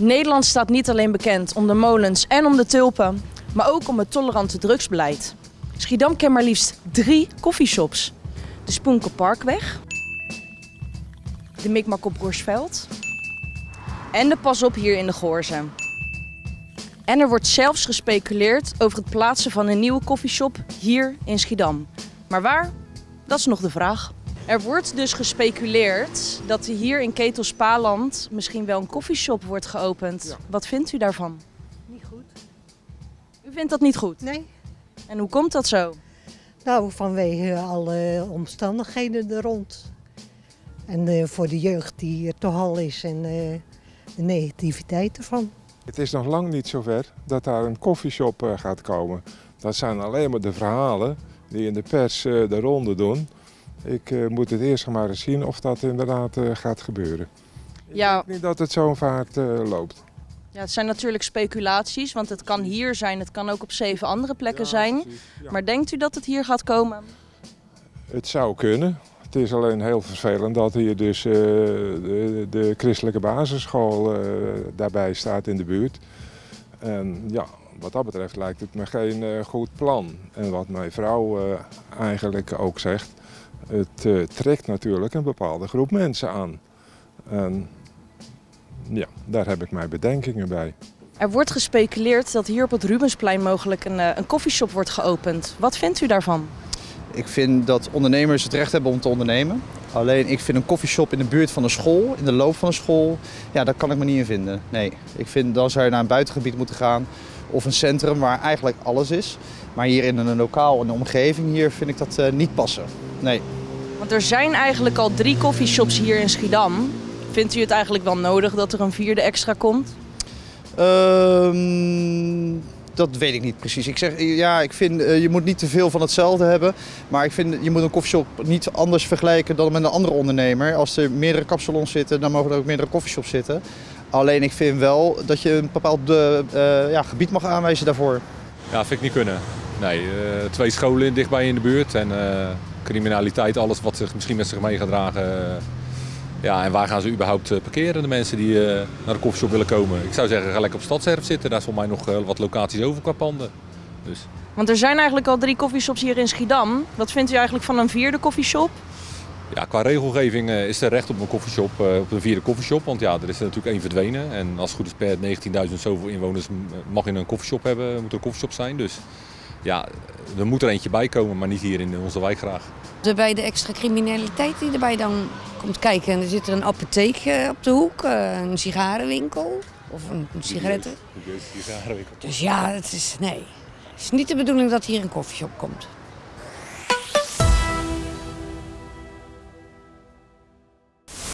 Nederland staat niet alleen bekend om de molens en om de tulpen, maar ook om het tolerante drugsbeleid. Schiedam kent maar liefst drie koffieshops. De Spoenke Parkweg, de Mikmak op Roersveld en de Pas op hier in de Goorze. En er wordt zelfs gespeculeerd over het plaatsen van een nieuwe koffieshop hier in Schiedam. Maar waar? Dat is nog de vraag. Er wordt dus gespeculeerd dat er hier in Ketelspaland misschien wel een koffieshop wordt geopend. Wat vindt u daarvan? Niet goed. U vindt dat niet goed? Nee. En hoe komt dat zo? Nou, vanwege alle omstandigheden er rond. En eh, voor de jeugd die er toch al is en eh, de negativiteit ervan. Het is nog lang niet zover dat daar een koffieshop eh, gaat komen. Dat zijn alleen maar de verhalen die in de pers de ronde doen. Ik eh, moet het eerst maar eens zien of dat inderdaad eh, gaat gebeuren. Ik Ja. denk niet dat het zo'n vaart eh, loopt. Ja, het zijn natuurlijk speculaties, want het kan hier zijn, het kan ook op zeven andere plekken zijn. ja. Maar denkt u dat het hier gaat komen? Het zou kunnen. Het is alleen heel vervelend dat hier dus eh, de, de christelijke basisschool eh, daarbij staat in de buurt. En ja, wat dat betreft lijkt het me geen eh, goed plan. En wat mijn vrouw eh, eigenlijk ook zegt, het eh, trekt natuurlijk een bepaalde groep mensen aan. En ja, daar heb ik mijn bedenkingen bij. Er wordt gespeculeerd dat hier op het Rubensplein mogelijk een, eh, een koffieshop wordt geopend. Wat vindt u daarvan? Ik vind dat ondernemers het recht hebben om te ondernemen. Alleen ik vind een koffieshop in de buurt van een school, in de loop van een school, ja, daar kan ik me niet in vinden. Nee, ik vind dan zou je naar een buitengebied moeten gaan of een centrum waar eigenlijk alles is. Maar hier in een lokaal, in de omgeving hier, vind ik dat eh, niet passen. Nee. Want er zijn eigenlijk al drie koffieshops hier in Schiedam. Vindt u het eigenlijk wel nodig dat er een vierde extra komt? Ehm, dat weet ik niet precies. Ik zeg, ja, ik vind eh, je moet niet te veel van hetzelfde hebben. Maar ik vind je moet een koffieshop niet anders vergelijken dan met een andere ondernemer. Als er meerdere kapsalons zitten, dan mogen er ook meerdere koffieshops zitten. Alleen ik vind wel dat je een bepaald eh, ja, gebied mag aanwijzen daarvoor. Ja, vind ik niet kunnen. Nee, eh, twee scholen dichtbij in de buurt en eh, criminaliteit, alles wat zich misschien met zich mee gaat dragen. eh, ja, en waar gaan ze überhaupt eh, parkeren, de mensen die eh, naar de koffieshop willen komen? Ik zou zeggen, ga lekker op stadserf zitten. Daar is voor mij nog wat locaties over qua panden. Dus Want er zijn eigenlijk al drie koffieshops hier in Schiedam. Wat vindt u eigenlijk van een vierde koffieshop? ja, qua regelgeving is er recht op een koffieshop, op een vierde koffieshop. Want ja, er is er natuurlijk één verdwenen. En als het goed is per 19.000 zoveel inwoners mag je een koffieshop hebben, moet er een koffieshop zijn. Dus ja, er moet er eentje bij komen, maar niet hier in onze wijk graag. Bij de extra criminaliteit die erbij dan komt kijken. En er zit er een apotheek eh, op de hoek, eh, een sigarenwinkel of een, een sigaretten. Dus ja, het is, nee. Het is niet de bedoeling dat hier een koffieshop komt.